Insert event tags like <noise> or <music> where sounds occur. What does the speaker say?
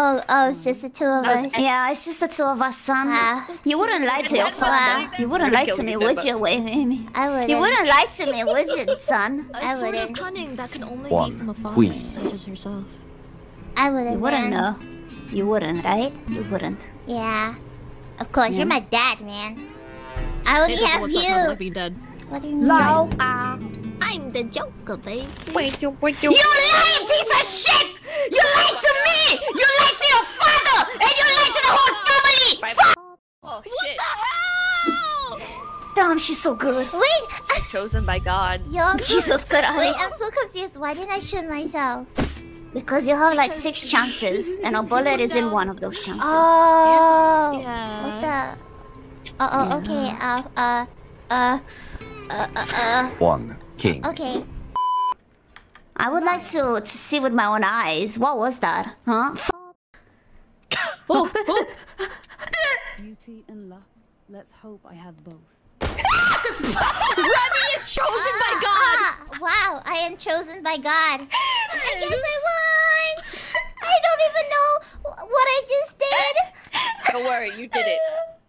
oh, oh, it's just the two of us. Yeah, it's just the two of us, son. Ah. you wouldn't lie to your father. You wouldn't lie to me, would you, Wait, Amy? I wouldn't. You wouldn't lie to me, would you, son? <laughs> I A sort of wouldn't. cunning that can only One be from a father, queen. such as herself. I wouldn't. You wouldn't know. You wouldn't, right? You wouldn't. Yeah. Of course, Yeah. you're my dad, man. I only It doesn't have look like her you. like being dead. What do you mean? Lie. I'm the Joker, baby. Wait! You lying piece of shit! You lied to me! You lied to your father! And you lied to the whole family! Fuck! Oh shit! Damn, she's so good. Wait, Chosen by God. yo, I'm so- Jesus Christ. Wait, I'm so confused. Why didn't I shoot myself? Because you have like six chances, and a <laughs> bullet is in one of those chances. Oh. What Yeah. the? Oh, oh, okay. Uh, uh, uh, uh, uh, uh. One king. Okay. I would like to, to see with my own eyes. What was that? Huh? <laughs> Oh, oh. <laughs> Beauty and luck. Let's hope I have both. Remy is chosen uh, by ah, God. Uh, wow, I am chosen by God. I <laughs> guess I won. I don't even know what I just did. Don't worry, you did it.